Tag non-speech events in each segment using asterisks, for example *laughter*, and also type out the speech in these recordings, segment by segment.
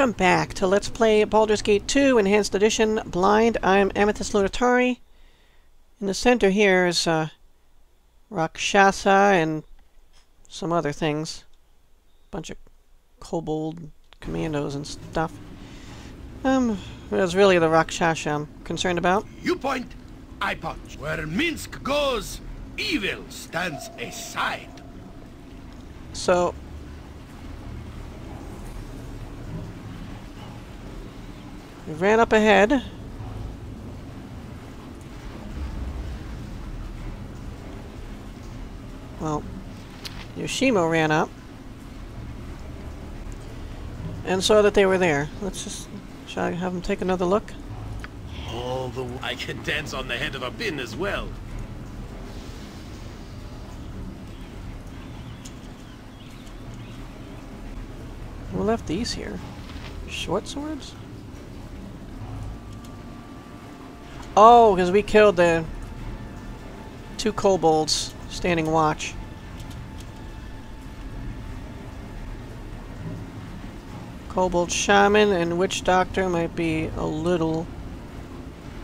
Welcome back to Let's Play Baldur's Gate 2 Enhanced Edition Blind. I'm Amethyst Lunitari. In the center here is uh, Rakshasa and some other things. Bunch of kobold commandos and stuff. Um, it was really the Rakshasa I'm concerned about. You point, I punch. Where Minsc goes, evil stands aside. So, we ran up ahead. Well, Yoshimo ran up and saw that they were there. Let's just, shall I have him take another look? All the I can dance on the head of a pin as well. Who left these here? Short swords? Oh, because we killed the two kobolds standing watch. Kobold Shaman and Witch Doctor might be a little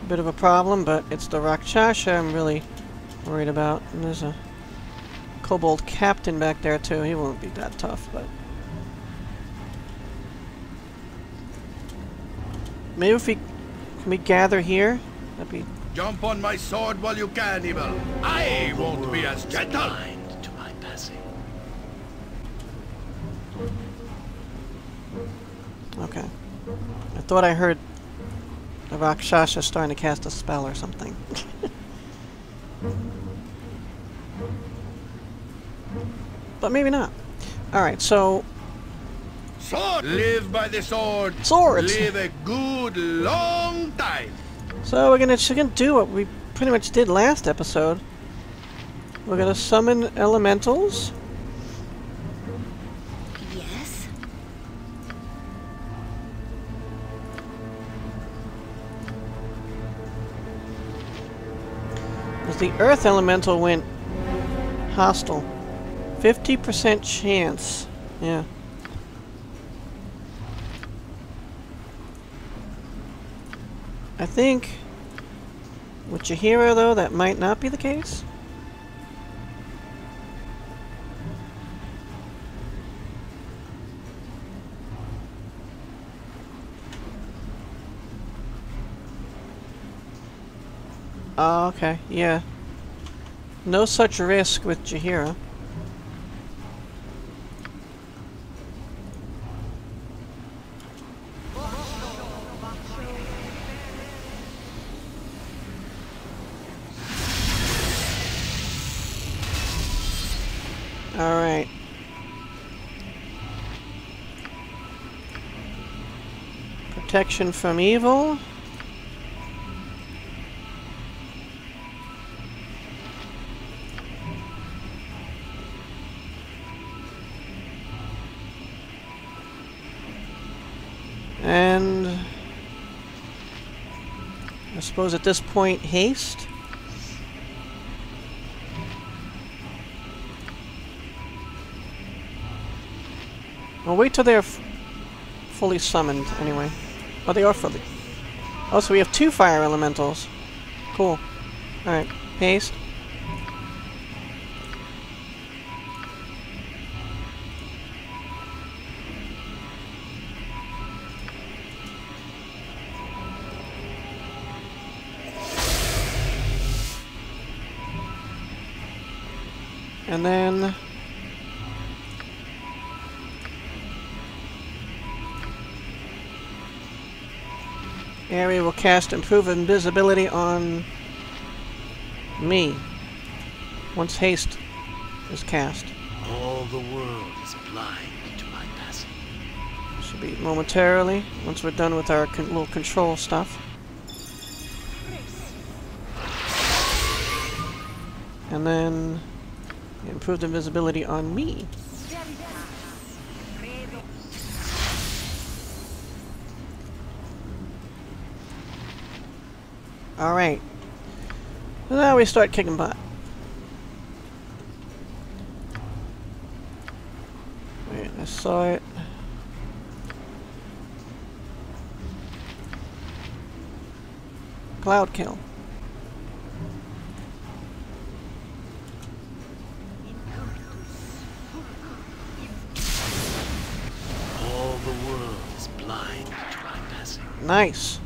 bit of a problem, but it's the Rakshasa I'm really worried about. And there's a Kobold Captain back there too. He won't be that tough, but... Maybe if we... Can we gather here? That'd be... Jump on my sword while you can, evil. I won't be as gentle. blind to my passing. Okay. I thought I heard the Rakshasa starting to cast a spell or something. *laughs* but maybe not. Alright, so... Sword. Live by the sword. Swords! Live a good long time. So we're gonna, gonna do what we pretty much did last episode. We're gonna summon elementals. Yes? As the Earth Elemental went hostile. 50% chance. Yeah. I think with Jaheira, though, that might not be the case. Oh, okay, yeah. No such risk with Jaheira. Alright. Protection from evil. And I suppose at this point, haste. Well, wait till they're fully summoned, anyway. Oh, they are fully. Oh, so we have two fire elementals. Cool. Alright, haste. And then... Aerie will cast improve invisibility on me once haste is cast. All the world is blind to my passing. Should be momentarily once we're done with our con little control stuff. And then improved invisibility on me. Alright. Now we start kicking butt. Wait, I saw it. Cloud kill. All the world is blind to my passing. Nice.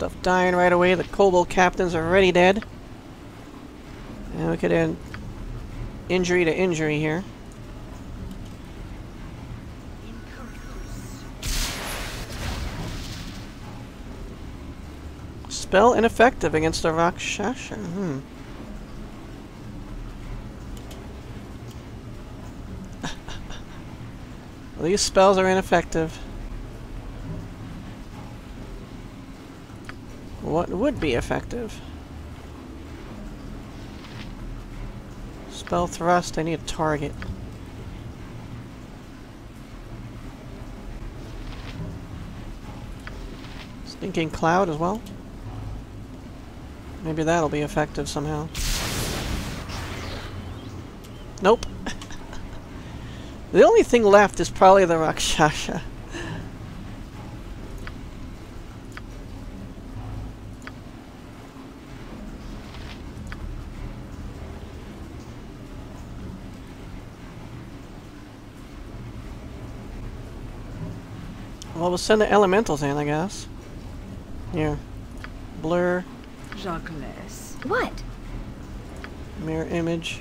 Stuff dying right away. The Kobold captains are already dead. And we could end injury to injury here. Spell ineffective against the Rakshasha. Hmm. *laughs* these spells are ineffective. What would be effective? Spell thrust, I need a target. Stinking cloud as well? Maybe that'll be effective somehow. Nope. *laughs* the only thing left is probably the Rakshasha. Well, we'll send the elementals in, I guess. Here. Blur, Jacques. What? mirror image.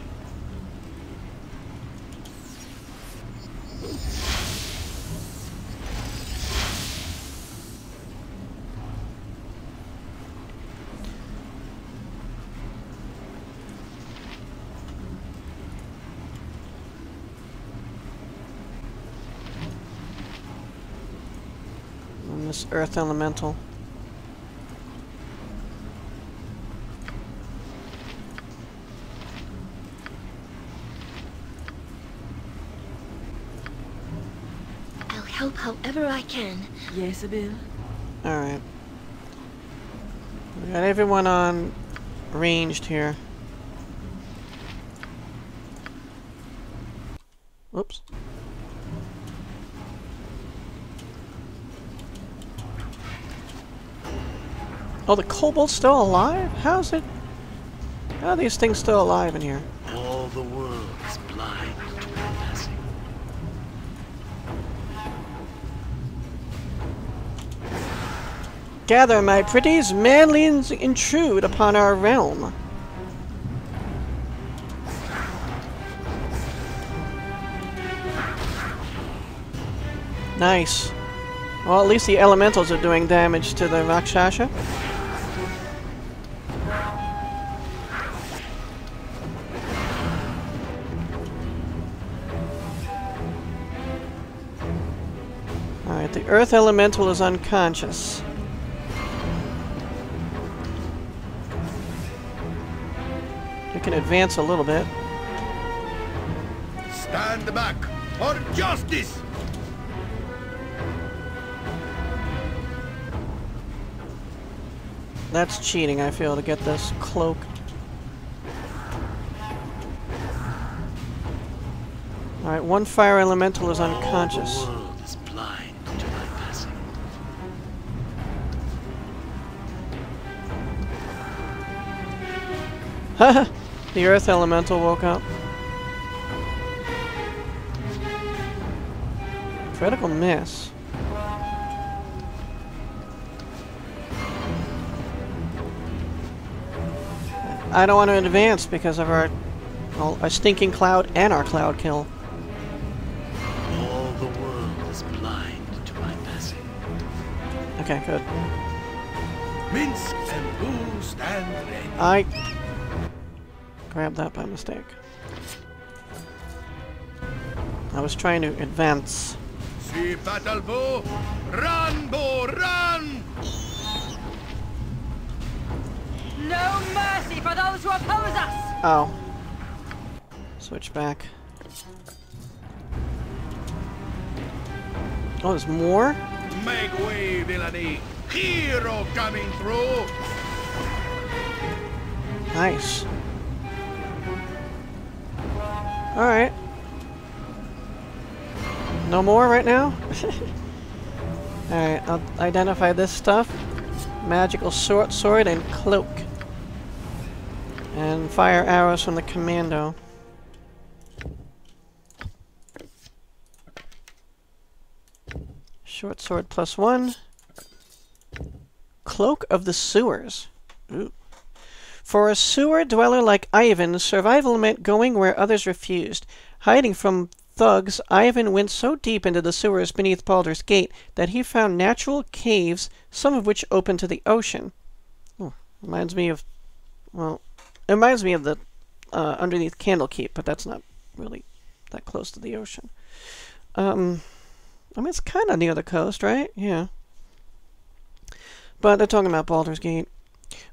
And earth elemental. I'll help however I can. Yes, Bill. Alright. We got everyone on ranged here. Whoops. Oh, the kobold's still alive? How's it? How are these things still alive in here? All the world is blind to my passing. Gather, my pretties, manlings intrude upon our realm. Nice. Well, at least the elementals are doing damage to the Rakshasha. Earth Elemental is unconscious. We can advance a little bit. Stand back for justice! That's cheating, I feel, to get this cloak. Alright, one fire elemental is unconscious. *laughs* the earth elemental woke up. Critical miss. I don't want to advance because of our, well, our stinking cloud and our cloud kill. All the world is blind to my passing. Okay, good. Minsc and Boo stand ready. I grabbed that by mistake. I was trying to advance. See battle bow. Run, Boo, run! No mercy for those who oppose us! Oh. Switch back. Oh, there's more? Make way, villainy! Hero coming through! Nice. Alright. No more right now? *laughs* Alright, I'll identify this stuff. magical short sword and cloak. And fire arrows from the commando. Short sword plus one. Cloak of the sewers. Ooh. For a sewer dweller like Ivan, survival meant going where others refused. Hiding from thugs, Ivan went so deep into the sewers beneath Baldur's Gate that he found natural caves, some of which opened to the ocean. Reminds me of, well, it reminds me of the uh, underneath Candlekeep, but that's not really that close to the ocean. Um, I mean, it's kind of near the coast, right? Yeah. But they're talking about Baldur's Gate.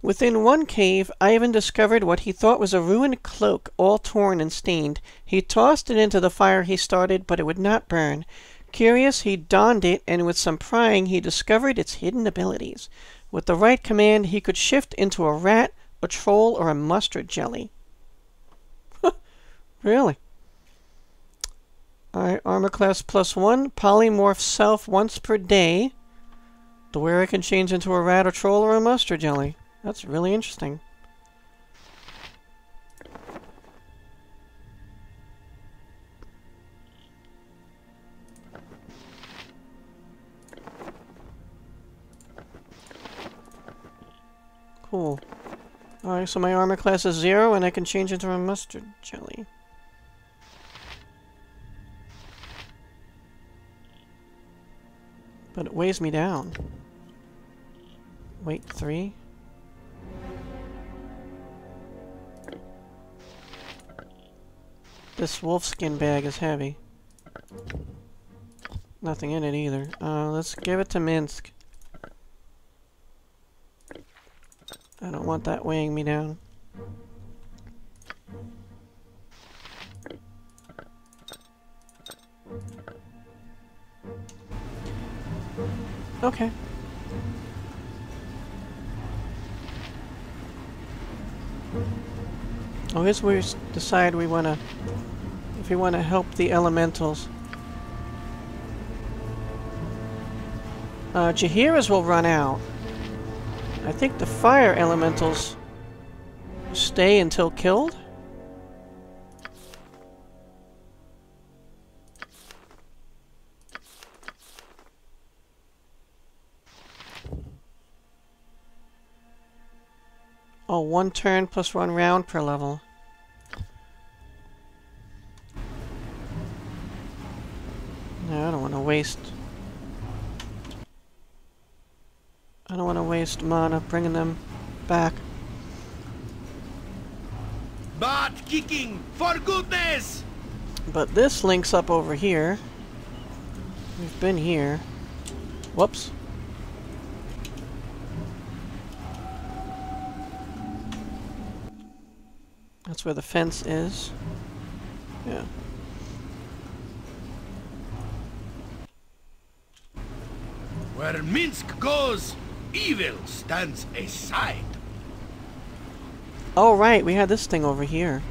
Within one cave, Ivan discovered what he thought was a ruined cloak, all torn and stained. He tossed it into the fire he started, but it would not burn. Curious, he donned it, and with some prying, he discovered its hidden abilities. With the right command, he could shift into a rat, a troll, or a mustard jelly. *laughs* really? Alright, armor class plus one, polymorph self once per day. The wearer can change into a rat, a troll, or a mustard jelly. That's really interesting. Cool. Alright, so my armor class is zero and I can change into a mustard jelly. But it weighs me down. Weight three? This wolfskin bag is heavy. Nothing in it either. Uh, let's give it to Minsc. I don't want that weighing me down. Okay. Oh, here's where we decide we want to... If we want to help the elementals. Uh, Jaheira's will run out. I think the fire elementals stay until killed? Oh, one turn plus one round per level. Waste... I don't want to waste mana bringing them back. Butt kicking, for goodness! But this links up over here. We've been here. Whoops. That's where the fence is. Yeah. Where Minsc goes, evil stands aside. Oh, right, we had this thing over here.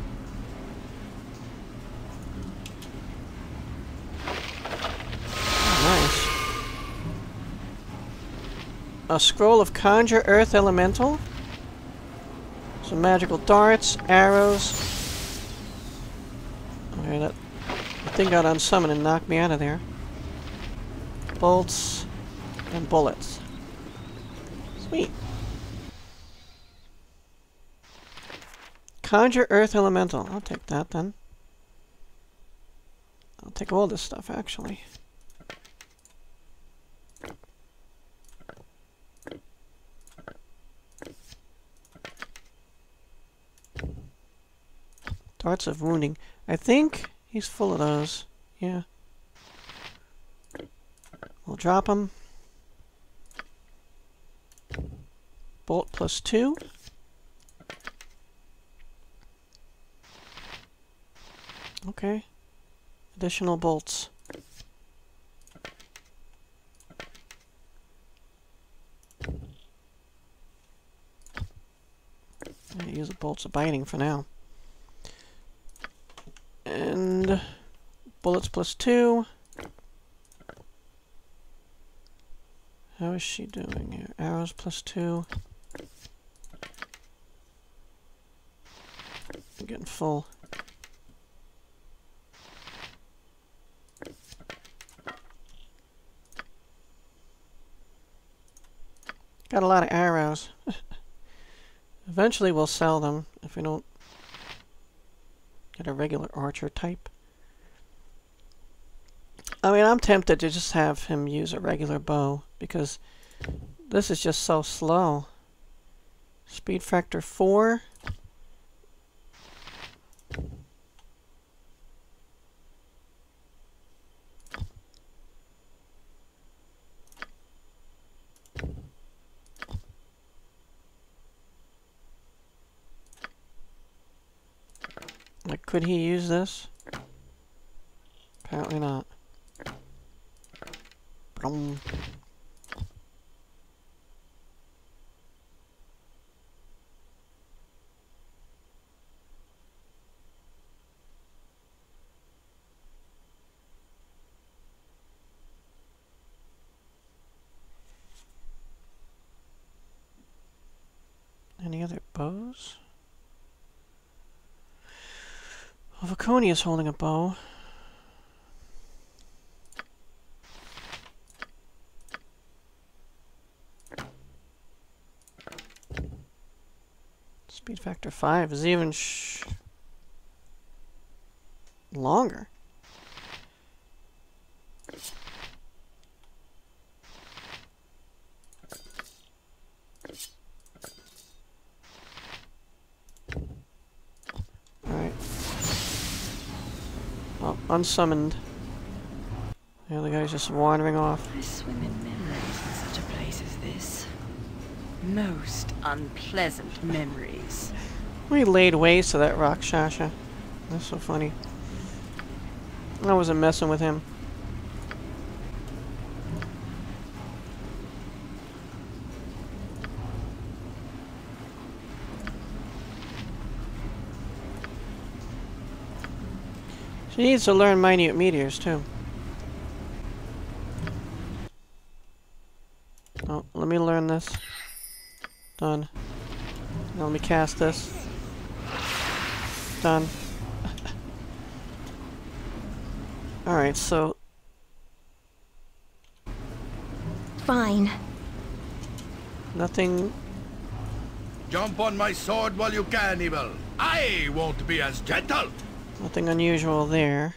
Nice. A scroll of conjure earth elemental. Some magical darts, arrows. Okay, that thing got unsummoned and knocked me out of there. Bolts and bullets. Sweet. Conjure Earth Elemental. I'll take that then. I'll take all this stuff actually. Darts of Wounding. I think he's full of those. Yeah. We'll drop him. Bolt plus two. Okay. Additional bolts. I'm use the bolts of binding for now. And bullets plus two. How is she doing here? Arrows plus two. I'm getting full. Got a lot of arrows. *laughs* Eventually we'll sell them if we don't get a regular archer type. I mean, I'm tempted to just have him use a regular bow because this is just so slow. Speed factor 4. Like, could he use this? Apparently not. Any other bows? Vaconi is holding a bow. Speed factor 5 is even longer. Unsummoned. The other guy's just wandering off. I swim in memories in such a place as this. Most unpleasant memories. We laid waste to that Rakshasha. That's so funny. I wasn't messing with him. Needs to learn minute meteors too. Oh, let me learn this. Done. Now let me cast this. Done. *laughs* Alright, so Fine. nothing Jump on my sword while you can, Evil. I won't be as gentle. Nothing unusual there.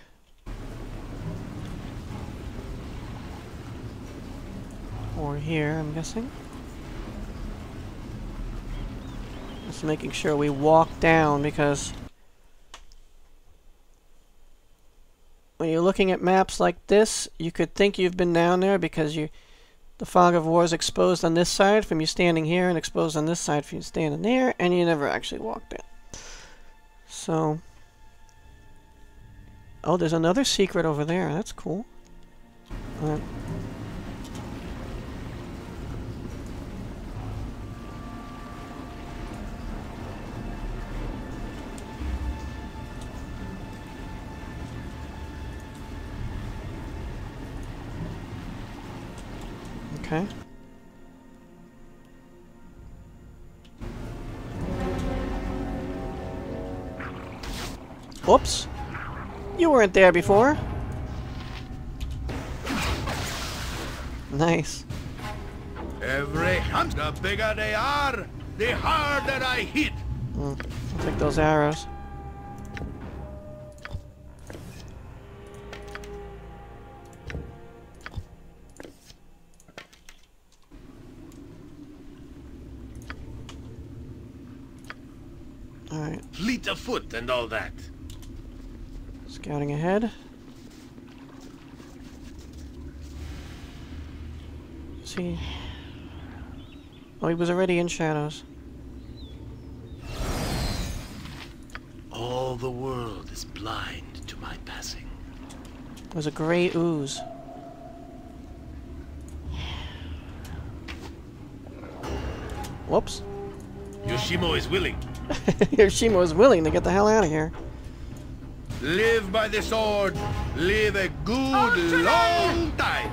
Or here, I'm guessing. Just making sure we walk down because when you're looking at maps like this, you could think you've been down there because you the fog of war is exposed on this side from you standing here and exposed on this side from you standing there, and you never actually walked in. So, oh, there's another secret over there. That's cool. Uh, Okay. Whoops. You weren't there before. Nice. Every hunt, the bigger they are, the harder I hit. Hmm, I'll take those arrows. Alright, Fleet of foot and all that. Scouting ahead. See. Oh, he was already in shadows. All the world is blind to my passing. It was a gray ooze. Whoops. Yoshimo is willing. *laughs* Hiroshima was willing to get the hell out of here. Live by the sword. Live a good long time.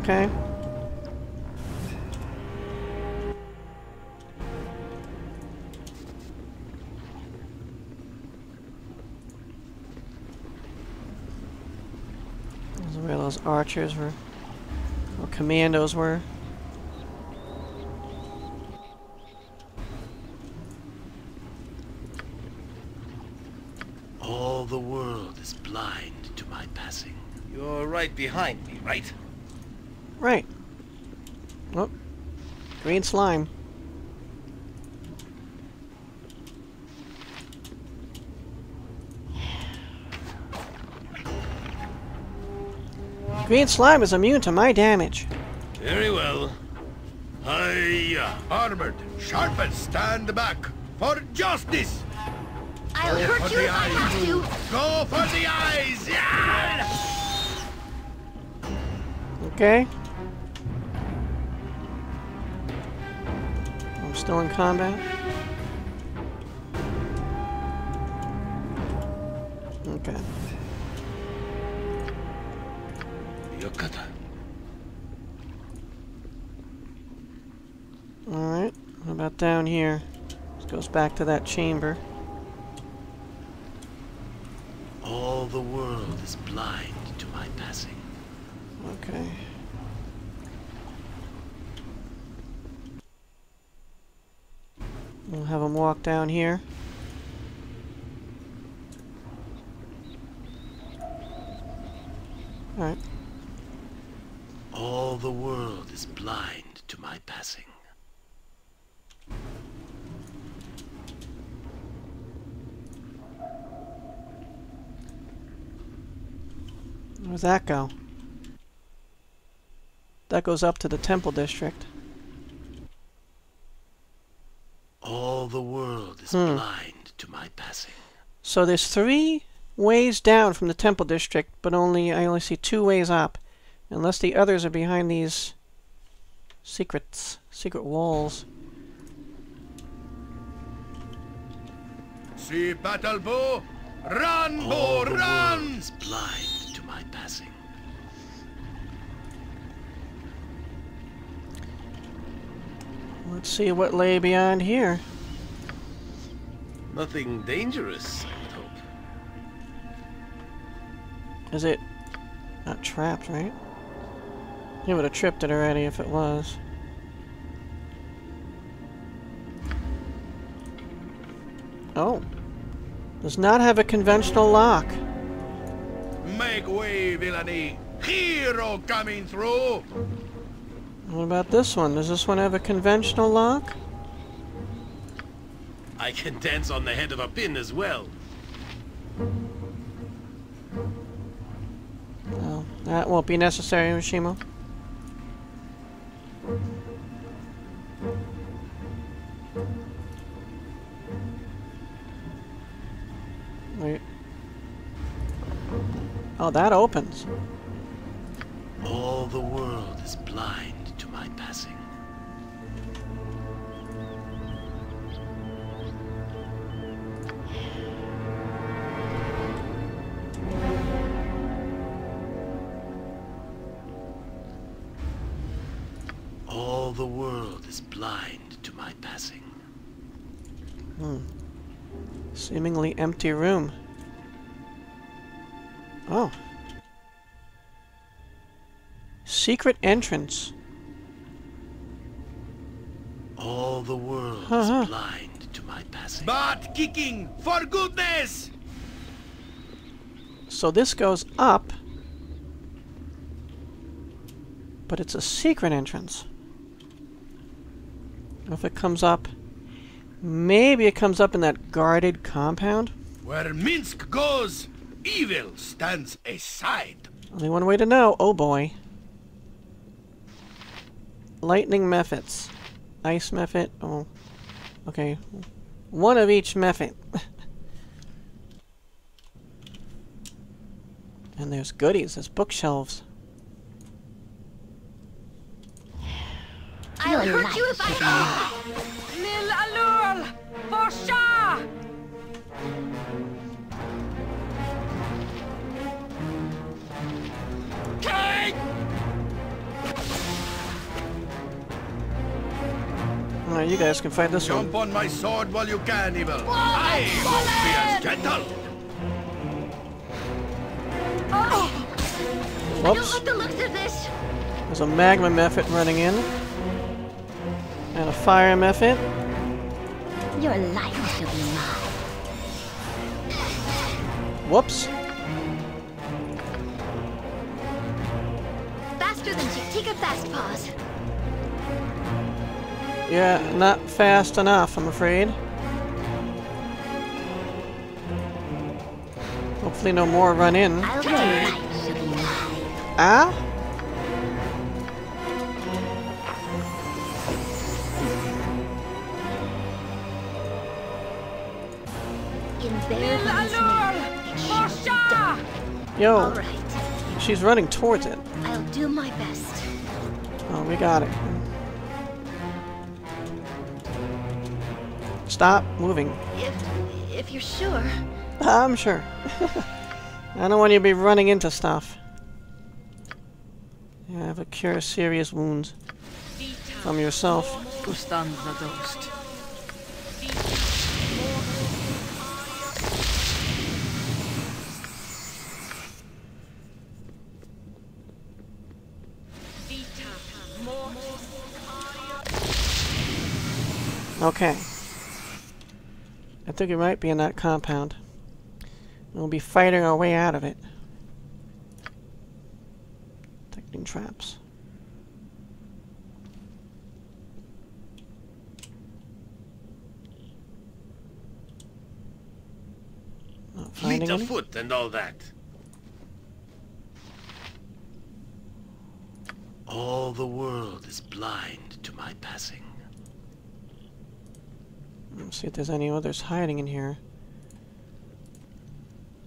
Okay. This is where those archers were, or commandos were. Right behind me, right? Right. Oh. Green slime. Green slime is immune to my damage. Very well. Hiya! Armored, sharpened, stand back. For justice! I'll Go hurt you if I have to. Go for the eyes! Yeah! Okay. I'm still in combat. Okay. Yokata. Alright. What about down here? This goes back to that chamber. All the world is blind to my passing. Okay. We'll have him walk down here. Alright. All the world is blind to my passing. Where's that go? That goes up to the temple district. All the world is Hmm. blind to my passing. So there's three ways down from the temple district, but only I only see two ways up. Unless the others are behind these secrets, secret walls. See battle bow? Run, All Boo, run! Let's see what lay beyond here. Nothing dangerous, I would hope. Is it not trapped, right? He would have tripped it already if it was. Oh. Does not have a conventional lock. Make way, villainy! Hero coming through! What about this one? Does this one have a conventional lock? I can dance on the head of a pin as well. Well, that won't be necessary, Mishimo. Wait. Oh, that opens. All the world All the world is blind to my passing. Hmm. Seemingly empty room. Oh. Secret entrance. All the world Uh-huh. is blind to my passing. But kicking! For goodness! So this goes up. But it's a secret entrance. If it comes up, maybe it comes up in that guarded compound. Where Minsc goes, evil stands aside. Only one way to know. Oh boy. Lightning mephits. Ice mephit. Oh. Okay. One of each mephit. *laughs* and there's goodies. There's bookshelves. I'll Your hurt you if I... Oh. Lil Alurl! For sure! King. Now you guys can find this Jump one. Jump on my sword while you can, evil. Swollen, I won't be as gentle. Oh. Whoops. Don't like the looks of this. There's a magma mephit running in. And a fire mephit. Your life shall be mine. Whoops. Faster than Chiktikka Fastpaws. Yeah, not fast enough, I'm afraid. Hopefully no more run in. I'll your life shall be mine. Ah? In Bear's name, it shall be done. All Yo, right. she's running towards it. I'll do my best. Oh, we got it. Stop moving. If if you're sure. I'm sure. *laughs* I don't want you to be running into stuff. You have a cure serious wounds from yourself. Okay. I think it might be in that compound. We'll be fighting our way out of it. Detecting traps. Not Fleet finding of foot and all that. All the world is blind to my passing. Let's see if there's any others hiding in here.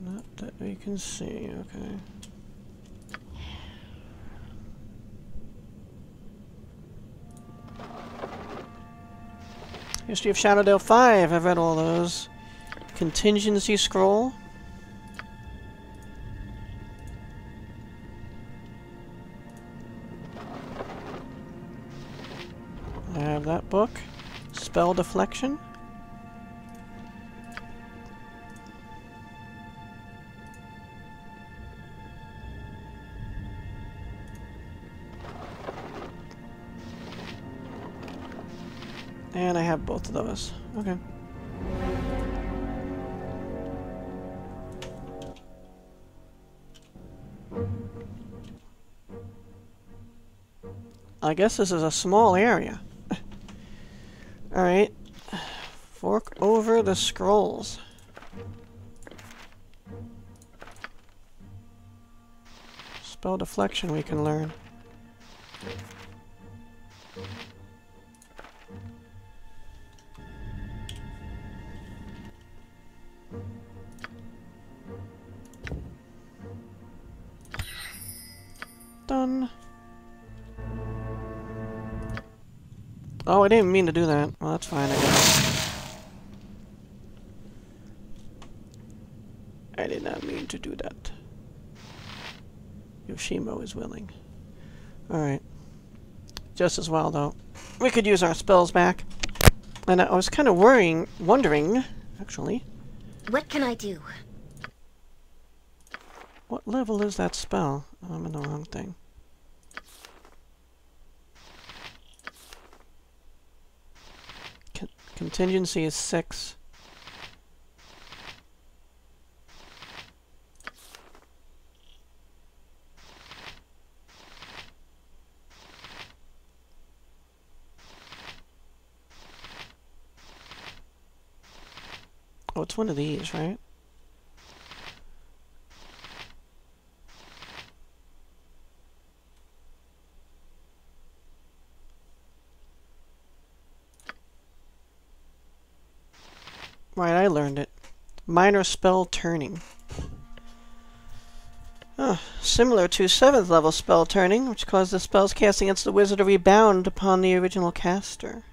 Not that we can see, okay. History of Shadowdale 5, I've read all those. Contingency Scroll. I have that book. Spell Deflection. Both of those. Okay. I guess this is a small area. *laughs* Alright. Fork over the scrolls. Spell deflection we can learn. I didn't mean to do that. Well, that's fine, I guess. I did not mean to do that. Yoshimo is willing. Alright. Just as well, though. We could use our spells back. And I was kind of worrying, wondering, actually, What can I do? what level is that spell? Oh, I'm in the wrong thing. Con contingency is 6. Oh, it's one of these, right? Right, I learned it. Minor spell turning. Oh, similar to 7th level spell turning, which causes the spells cast against the wizard to rebound upon the original caster.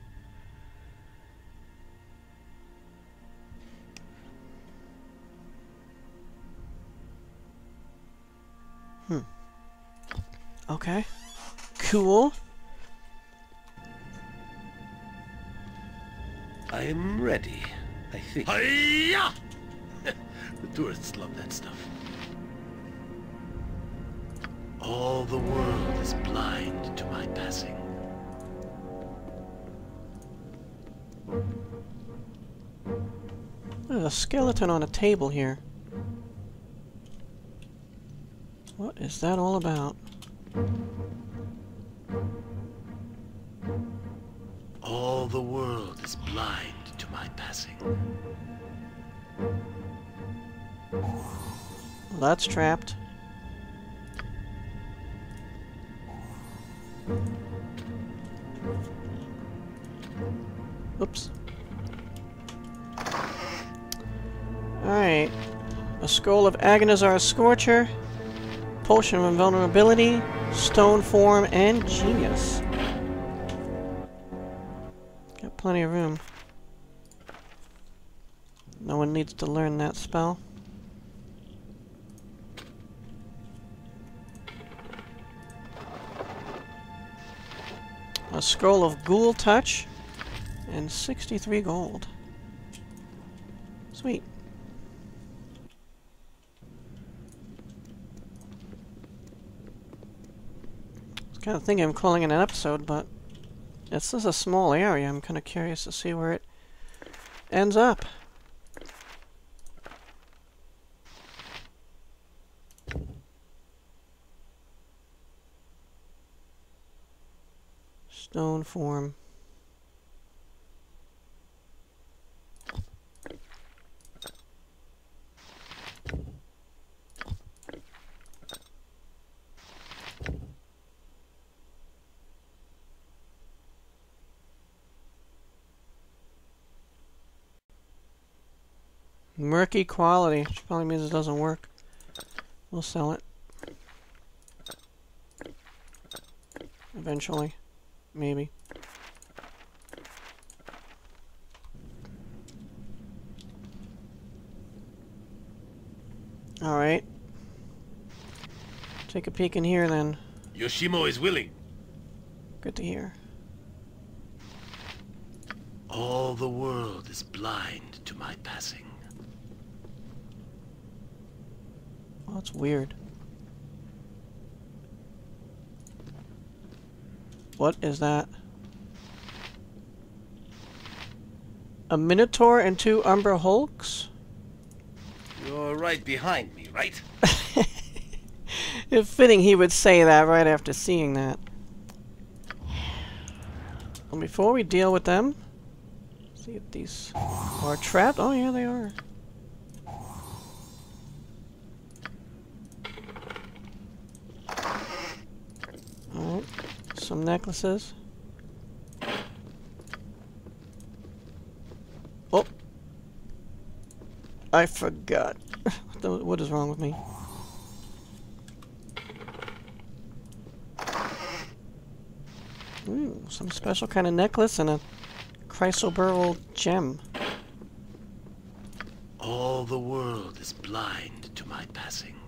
Hmm. Okay. Cool. I'm ready, I think. Hiya! Tourists love that stuff. All the world is blind to my passing. There's a skeleton on a table here. What is that all about? All the world is blind to my passing. Well, that's trapped. Oops. Alright. A scroll of Agannazar's Scorcher, Potion of Invulnerability, Stone Form, and Genius. Got plenty of room. No one needs to learn that spell. Scroll of Ghoul Touch, and 63 gold. Sweet. I was kind of thinking of calling it an episode, but it's just a small area. I'm kind of curious to see where it ends up. Stone form. Murky quality, which probably means it doesn't work. We'll sell it. Eventually. Maybe. Alright. Take a peek in here then. Yoshimo is willing. Good to hear. All the world is blind to my passing. Oh, that's weird. What is that? A Minotaur and two Umber Hulks? You're right behind me, right? *laughs* *laughs* It's fitting he would say that right after seeing that. Well, before we deal with them, see if these are trapped. Oh yeah, they are. Oh, some necklaces. Oh, I forgot. *laughs* What is wrong with me? Ooh, some special kind of necklace and a chrysoberyl gem. All the world is blind to my passing.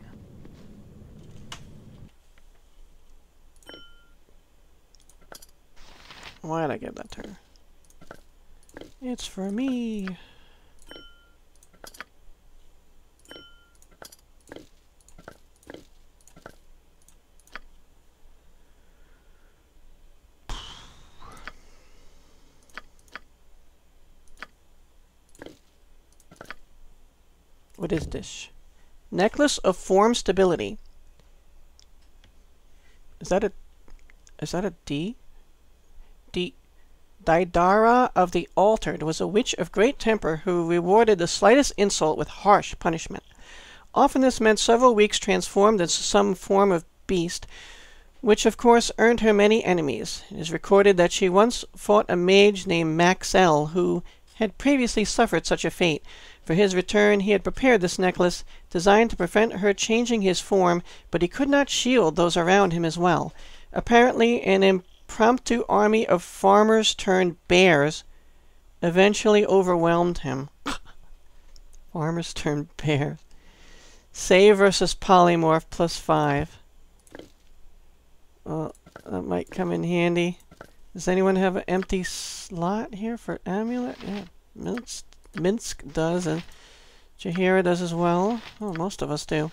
Why did I give that to her? It's for me. What is this? Necklace of form stability. Is that a is that a D? D Didara of the Altered was a witch of great temper who rewarded the slightest insult with harsh punishment. Often this meant several weeks transformed into some form of beast, which of course earned her many enemies. It is recorded that she once fought a mage named Maxell, who had previously suffered such a fate. For his return, he had prepared this necklace, designed to prevent her changing his form, but he could not shield those around him as well. Apparently, an impromptu army of farmers turned bears eventually overwhelmed him. *laughs* farmers turned bears. Save versus polymorph plus five. Well, that might come in handy. Does anyone have an empty slot here for amulet? Yeah, Minsc, Minsc does, and Jaheira does as well. Oh, most of us do.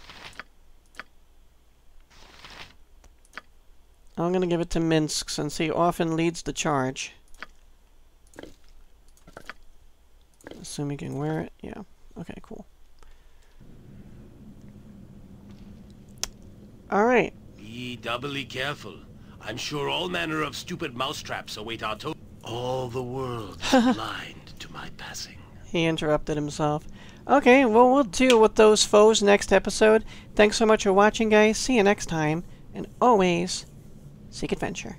I'm gonna give it to Minsc since he often leads the charge. Assume he can wear it. Yeah. Okay, cool. Alright. Be doubly careful. I'm sure all manner of stupid mousetraps await our to- All the world *laughs* blind to my passing. He interrupted himself. Okay, well, we'll deal with those foes next episode. Thanks so much for watching, guys. See you next time. And always, seek adventure.